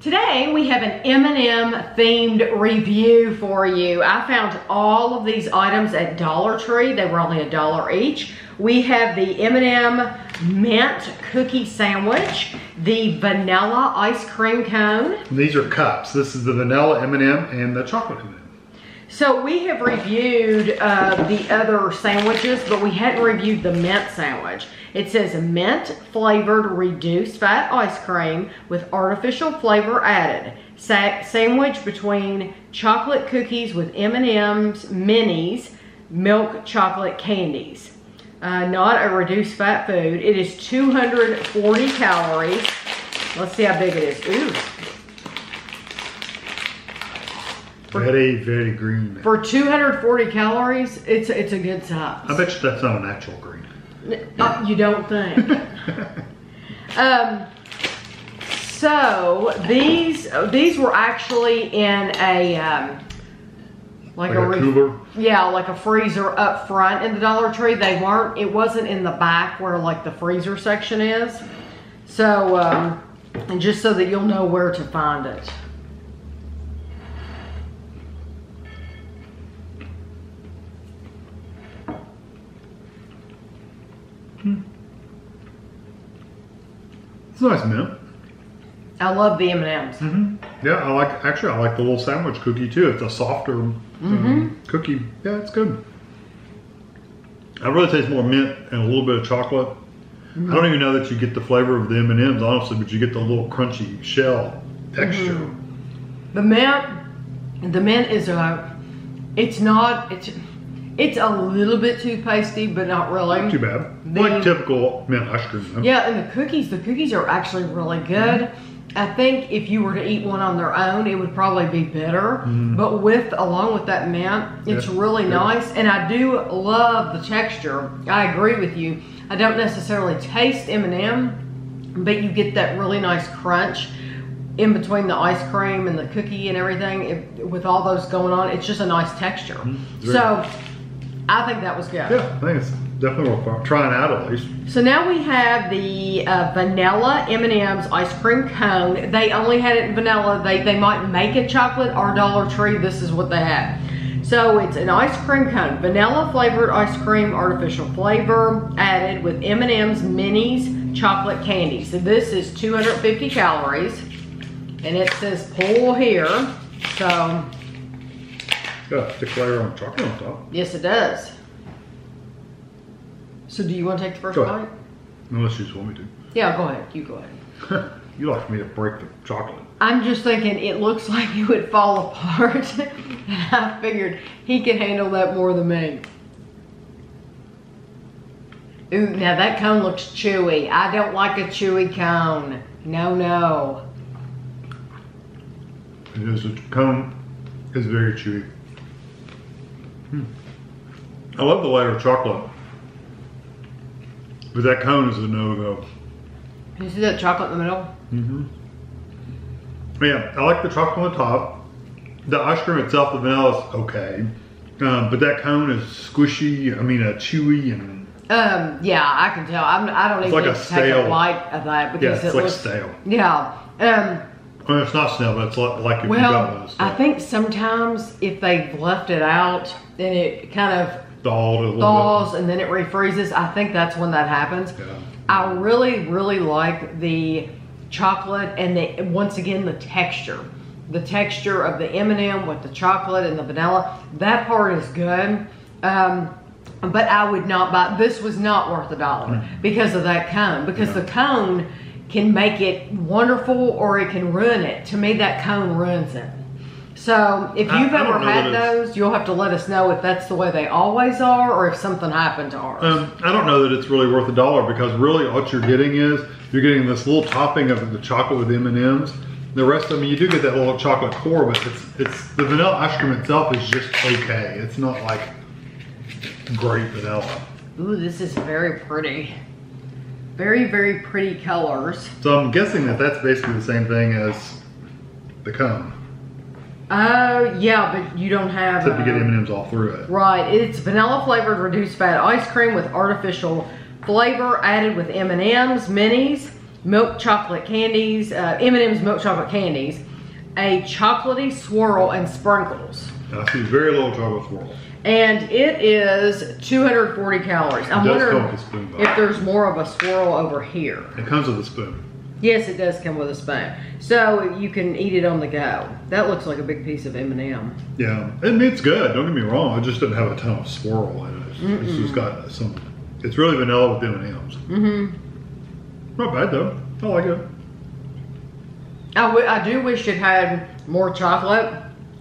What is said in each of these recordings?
Today we have an M&M themed review for you. I found all of these items at Dollar Tree. They were only a dollar each. We have the M&M mint cookie sandwich, the vanilla ice cream cone. These are cups. This is the vanilla M&M and the chocolate M&M. So we have reviewed uh, the other sandwiches, but we hadn't reviewed the mint sandwich. It says mint flavored reduced fat ice cream with artificial flavor added. Sa sandwich between chocolate cookies with M&M's minis, milk chocolate candies. Uh, not a reduced fat food. It is 240 calories. Let's see how big it is. Ooh, Very, very green. For 240 calories, it's it's a good size. I bet you that's not a natural green. Uh, you don't think? um, so these these were actually in a um, like, like a, a cooler. Yeah, like a freezer up front in the Dollar Tree. They weren't. It wasn't in the back where like the freezer section is. So um, and just so that you'll know where to find it. It's nice mint. I love the M&Ms. Mm -hmm. Yeah, I like, actually I like the little sandwich cookie too. It's a softer mm -hmm. um, cookie. Yeah, it's good. I really taste more mint and a little bit of chocolate. Mm -hmm. I don't even know that you get the flavor of the M&Ms honestly, but you get the little crunchy shell texture. Mm-hmm. The mint, the mint is a, it's not, it's, it's a little bit too pasty, but not really. Not too bad. The, like typical mint ice cream. Though. Yeah, and the cookies, the cookies are actually really good. Mm -hmm. I think if you were to eat one on their own, it would probably be bitter. Mm. But with, along with that mint, it's yeah. really nice. And I do love the texture. I agree with you. I don't necessarily taste M&M, but you get that really nice crunch in between the ice cream and the cookie and everything. It, with all those going on, it's just a nice texture. Mm. So I think that was good. Yeah, I think it's definitely worth trying out at least. So now we have the uh, vanilla M&M's ice cream cone. They only had it in vanilla. They, they might make it chocolate or Dollar Tree. This is what they have. So it's an ice cream cone, vanilla flavored ice cream, artificial flavor added with M&M's minis chocolate candy. So this is 250 calories and it says pull here. So Got a thick layer on chocolate on top. Yes, it does. So do you want to take the first bite? Unless you just want me to. Yeah, go ahead. You go ahead. you like me to break the chocolate. I'm just thinking it looks like it would fall apart. and I figured he can handle that more than me. Ooh, now that cone looks chewy. I don't like a chewy cone. No, no. It is a cone is very chewy. Hmm. I love the layer of chocolate. But that cone is a no-go. You see that chocolate in the middle? Mm-hmm. Yeah, I like the chocolate on the top. The ice cream itself, the vanilla is okay. Um, but that cone is squishy, I mean, uh, chewy and... Um, yeah, I can tell. I'm, I don't even like a take a bite of that because yeah, it's it like looks, stale. Yeah. Um, well, it's not stale, but it's like if well, you got those. I think sometimes if they've left it out, then it kind of thawed thaws and then it refreezes. I think that's when that happens. Yeah. I really, really like the chocolate and the once again the texture. The texture of the M&M with the chocolate and the vanilla. That part is good. Um, but I would not buy, this was not worth a dollar mm. because of that cone. Because yeah. the cone can make it wonderful or it can ruin it. To me, that cone ruins it. So if you've I, ever I had those, you'll have to let us know if that's the way they always are or if something happened to ours. Um, I don't know that it's really worth a dollar because really what you're getting is you're getting this little topping of the chocolate with M&Ms. The rest of them, you do get that little chocolate core, but it's it's the vanilla ice cream itself is just okay. It's not like great vanilla. Ooh, this is very pretty. Very, very pretty colors. So I'm guessing that that's basically the same thing as the cone. Oh, yeah, but you don't have... Except uh, you get M&Ms all through it. Right. It's vanilla flavored reduced fat ice cream with artificial flavor added with M&Ms, minis, milk chocolate candies, uh, M&M's milk chocolate candies, a chocolatey swirl and sprinkles. I see very little chocolate swirl. And it is 240 calories. I'm wondering come with a spoon, though. if there's more of a swirl over here. It comes with a spoon. Yes, it does come with a spoon. So you can eat it on the go. That looks like a big piece of M&M. Yeah, it's good. Don't get me wrong. It just doesn't have a ton of swirl in it. It's, it's just got some. It's really vanilla with M and M's. Mm-hmm. Not bad though. I like it. I, w- I do wish it had more chocolate.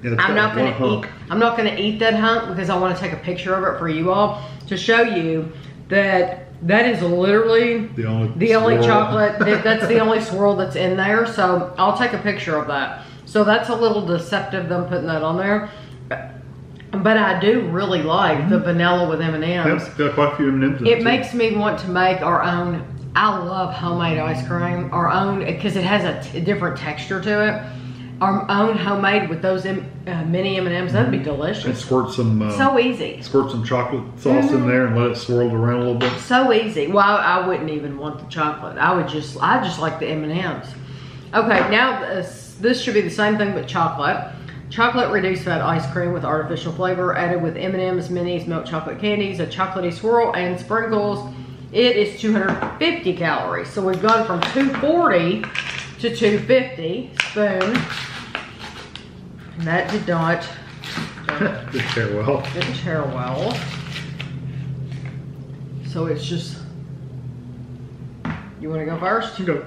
Yeah, I'm not gonna eat. I'm not gonna eat that hunk because I want to take a picture of it for you all to show you that that is literally The only the only chocolate. that, that's the only swirl that's in there. So I'll take a picture of that. So that's a little deceptive them putting that on there. But I do really like the mm-hmm. vanilla with M and M's. Yep, got quite a few M and M's. It makes me want to make our own. I love homemade ice cream. Our own because it has a t- different texture to it. Our own homemade with those M, uh, mini M and M's. That'd be and delicious. squirt some. Uh, So easy. squirt some chocolate sauce Mm-hmm. in there and let it swirl around a little bit. So easy. Well, I, I wouldn't even want the chocolate. I would just. I just like the M and M's. Okay, now this, this should be the same thing but chocolate. Chocolate reduced fat ice cream with artificial flavor added with M&M's, minis, milk chocolate candies, a chocolatey swirl, and sprinkles. It is 250 calories. So we've gone from 240 to 250 spoon. And that did not Good care well. didn't tear well. So it's just. You want to go first? You go.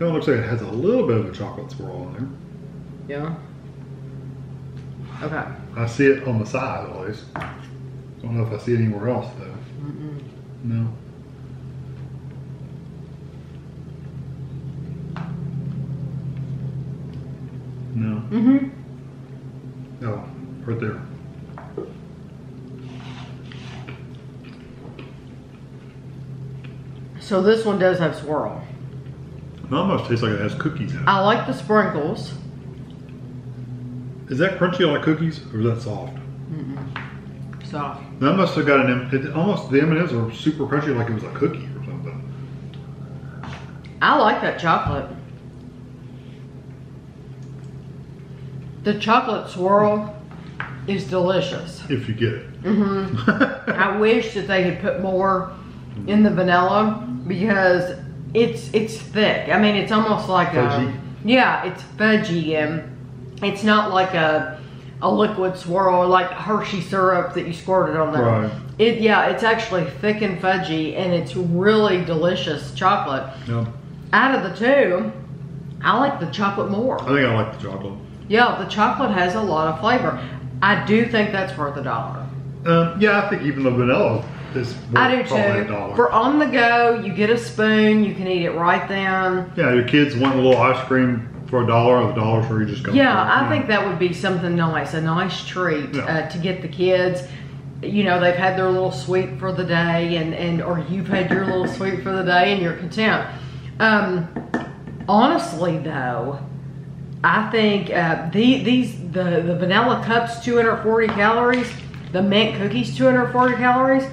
No, it looks like it has a little bit of a chocolate swirl in there. Yeah. Okay. I see it on the side at least. Don't know if I see it anywhere else though. No. No. Mm-hmm. Oh, right there. So this one does have swirl. It almost tastes like it has cookies in it. I like the sprinkles. Is that crunchy like cookies or is that soft? Mm-hmm. Soft. That must have got an. M- It almost the M and M's are super crunchy, like it was a cookie or something. I like that chocolate. The chocolate swirl is delicious. If you get it. Mm-hmm. I wish that they had put more in the vanilla because it's it's thick. I mean, it's almost like Fudgy. a yeah, it's fudgy and it's not like a a liquid swirl or like Hershey syrup that you squirted on there. Right. It yeah, it's actually thick and fudgy and it's really delicious chocolate. No, Out of the two, I like the chocolate more. I think I like the chocolate. Yeah, the chocolate has a lot of flavor. I do think that's worth a dollar. Um, yeah, I think even the vanilla is worth I do too. For on the go, you get a spoon, you can eat it right then. yeah, your kids want a little ice cream for a dollar, or the dollar's where you just go. Yeah, I think that would be something nice, a nice treat Yeah. uh, to get the kids. You know, they've had their little sweet for the day, and and or you've had your little sweet for the day, and you're content. Um, honestly, though, I think uh, the these the the vanilla cups 240 calories, the mint cookies 240 calories.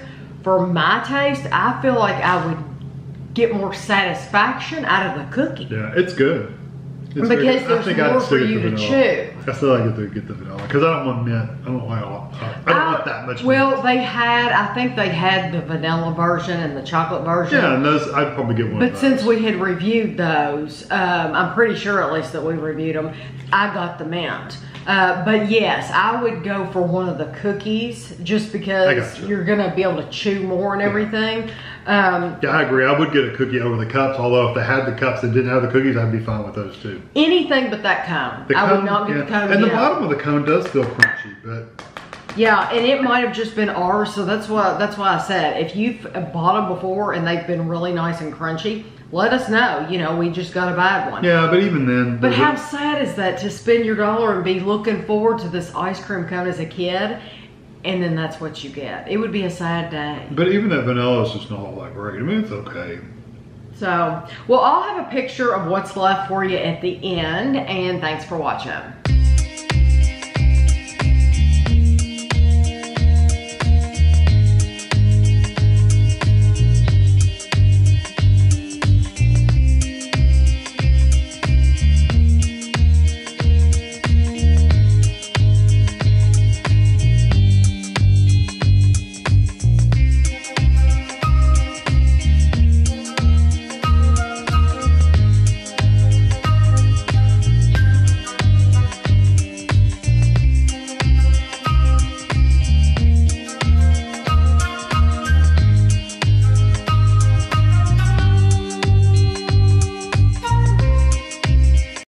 For my taste, I feel like I would get more satisfaction out of the cookie. Yeah, it's good. It's Because good. there's I think I'd more for you the to chew. I still like to get the vanilla because I don't want mint. I don't lot. I don't want that much. Well, mint. they had, I think they had the vanilla version and the chocolate version. yeah, and those I'd probably get one. But since we had reviewed those, um, I'm pretty sure at least that we reviewed them, I got the mint. Uh, but yes, I would go for one of the cookies just because you're going to be able to chew more and everything. Um, yeah, I agree. I would get a cookie over the cups. Although if they had the cups and didn't have the cookies, I'd be fine with those too. anything but that cone. The I cone, would not get yeah. the cone And the again. bottom of the cone does feel crunchy, but Yeah, and it might have just been ours, so that's why that's why I said if you've bought them before and they've been really nice and crunchy, let us know. You know, we just got a bad one. yeah. But even then, But how sad is that to spend your dollar and be looking forward to this ice cream cone as a kid, and then that's what you get? It would be a sad day. But even that vanilla is just not all that great. I mean, it's okay. So, well, I'll have a picture of what's left for you at the end, and thanks for watching.